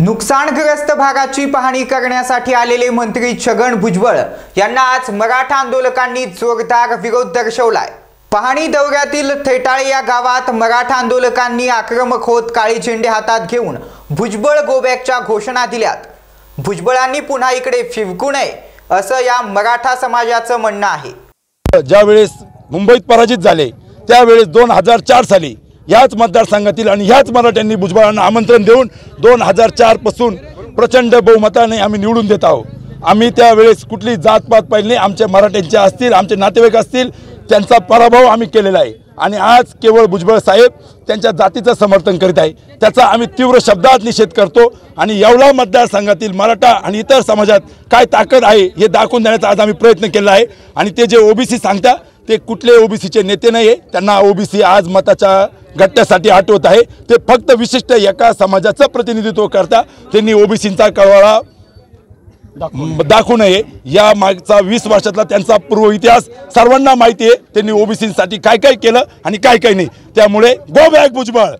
नुकसानग्रस्त भागाची पाहणी करण्यासाठी आलेले मंत्री छगन भुजबळ यांना आज मराठा आंदोलकांनी जोरदार विरोध दर्शवलाय. पाहणी दौऱ्यातील थेटाळे या गावात मराठा आंदोलकांनी आक्रमक होत काळे झेंडे हातात घेऊन भुजबळ गोबॅकच्या घोषणा दिल्यात. भुजबळांनी पुन्हा इकडे फिरकू नये असं या मराठा समाजाचं म्हणणं आहे. ज्यावेळेस मुंबईत पराजित झाले त्यावेळेस दोन हजार चार साली ह्याच मतदारसंघातील आणि ह्याच मराठ्यांनी भुजबळांना आमंत्रण देऊन दोन हजार चारपासून प्रचंड बहुमताने आम्ही निवडून देत आहोत. आम्ही त्यावेळेस कुठली जातपात पाहिली नाही. आमच्या मराठ्यांचे असतील आमचे नातेवाईक असतील त्यांचा पराभव आम्ही केलेला आहे. आणि आज केवळ भुजबळ साहेब त्यांच्या जातीचं समर्थन करीत आहे. त्याचा आम्ही तीव्र शब्दात निषेध करतो आणि येवला मतदारसंघातील मराठा आणि इतर समाजात काय ताकद आहे हे दाखवून देण्याचा आज आम्ही प्रयत्न केला आहे. आणि ते जे ओबीसी सांगता ते कुठले ओबीसीचे नेते नाही आहे त्यांना ओबीसी आज मताच्या गट्ट्यासाठी आठवत आहे. ते फक्त विशिष्ट एका समाजाचं प्रतिनिधित्व करता. त्यांनी ओबीसींचा कळवाळा दाखवू नये. या मागचा वीस वर्षातला त्यांचा पूर्व इतिहास सर्वांना माहिती आहे. त्यांनी ओबीसीसाठी काय काय केलं आणि काय काय नाही. त्यामुळे गो बॅक भुजबळ!